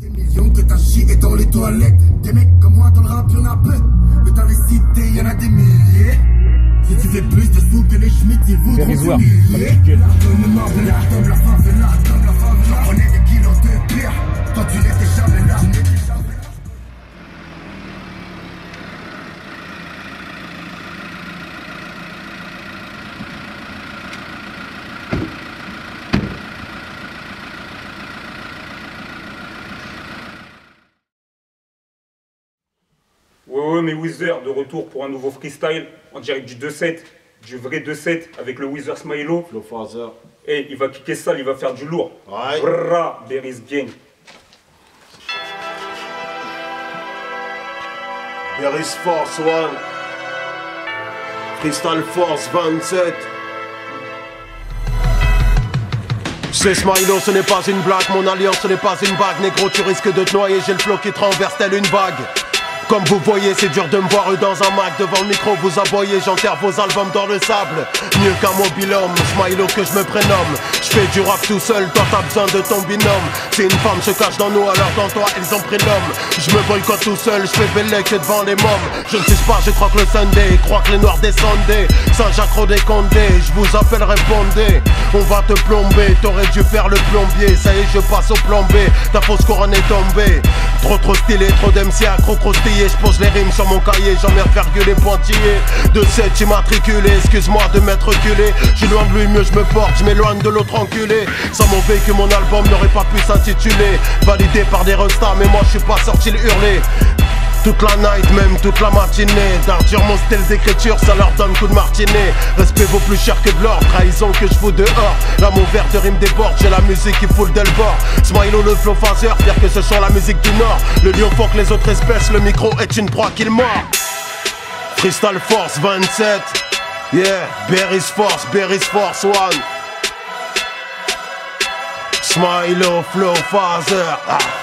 Des millions que t'as chié dans les toilettes. Des mecs comme moi dans le rap, y'en a peu. Mais dans les cités, y'en a des milliers. Si tu fais plus de sous que les Schmitt, ils voudront. Donne-moi de la comme la favela, comme la favela. Prenez des kilos de pierre. Toi, tu là. Tu n'étais jamais là. Ouais, mais Wither de retour pour un nouveau freestyle en direct du 2-7, du vrai 2-7 avec le Wither Smilo. Flow Father. Et il va kicker ça, il va faire du lourd. Ouais. Brrra, Beris Gang. Beris Force One. Crystal Force 27. C'est Smilo, ce n'est pas une blague, mon alliance ce n'est pas une bague Négro tu risques de te noyer, j'ai le flow qui te renverse tel une vague comme vous voyez, c'est dur de me voir dans un Mac Devant le micro, vous aboyez, j'enterre vos albums dans le sable. Mieux qu'un mobilhomme, Smilo que je me prénomme. Je fais du rap tout seul, toi t'as besoin de ton binôme. Si une femme se cache dans nous, alors dans toi, ils ont pris l'homme. Je me boycotte tout seul, je fais belle que devant les mômes. Je ne suis pas, je crois que le Sunday, crois que les noirs descendaient. Saint-Jacques des Condé, je vous appelle répondez. On va te plomber, t'aurais dû faire le plombier. Ça y est, je passe au plan B, ta fausse couronne est tombée. Trop trop stylé, trop d'MC accro croustillé Je pose les rimes sur mon cahier, j'emmerde virgule et pointillé De 7 immatriculé, excuse-moi de m'être reculé. Je loin de lui, mieux je me porte, je m'éloigne de l'autre enculé. Sans mon que mon album n'aurait pas pu s'intituler. Validé par des restas, mais moi je suis pas sorti le hurler toute la night, même toute la matinée. D'ardure mon style d'écriture, ça leur donne coup de martinet. Respect vaut plus cher que de l'or, trahison que je fous dehors. L'amour vert de rime déborde, j'ai la musique qui fout le bord. Smilo le flow phaser, pire que ce sont la musique du Nord. Le lion faut que les autres espèces, le micro est une proie qu'il mord. Crystal Force 27 Yeah, Berry's Force, Berry's Force One. Smilo Flow Phaser ah.